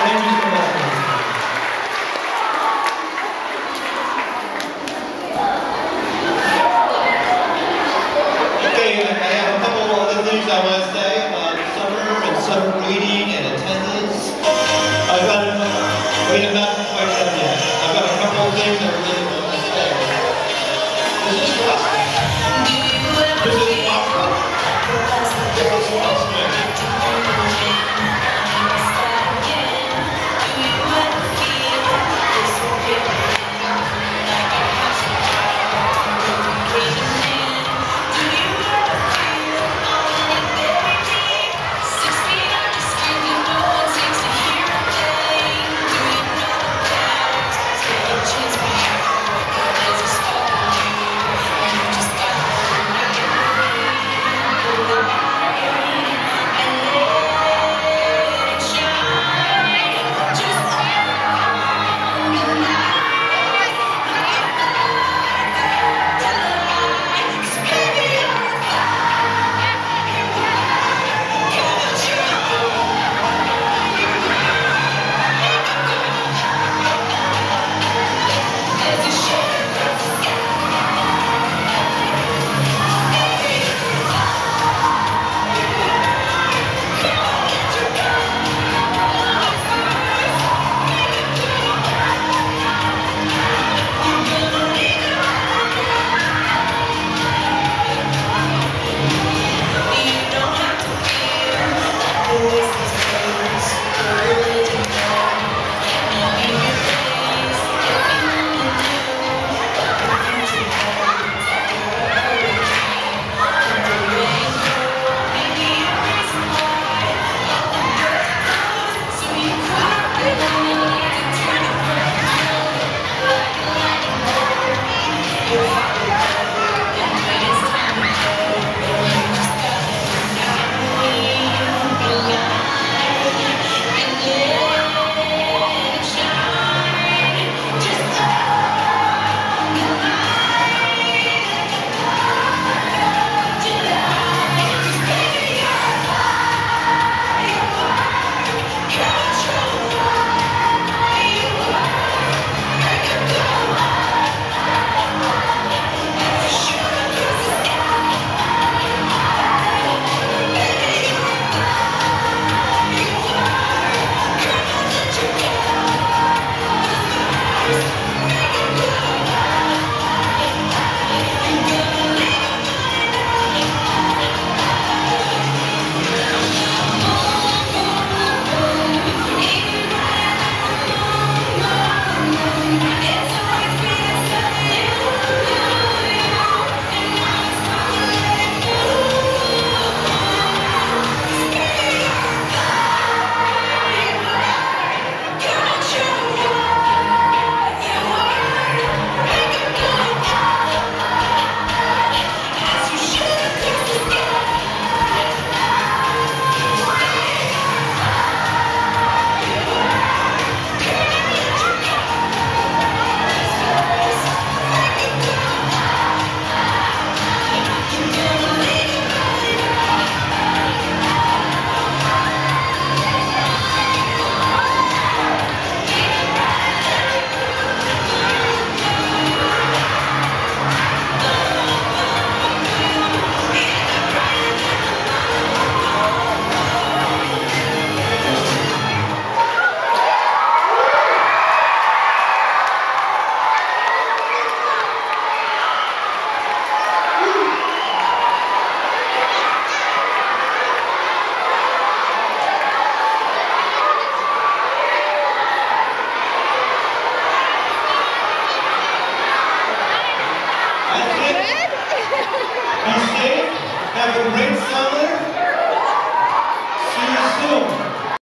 Okay, I have a couple other things I want to say about summer and summer reading Be safe. Have a great summer. See you soon.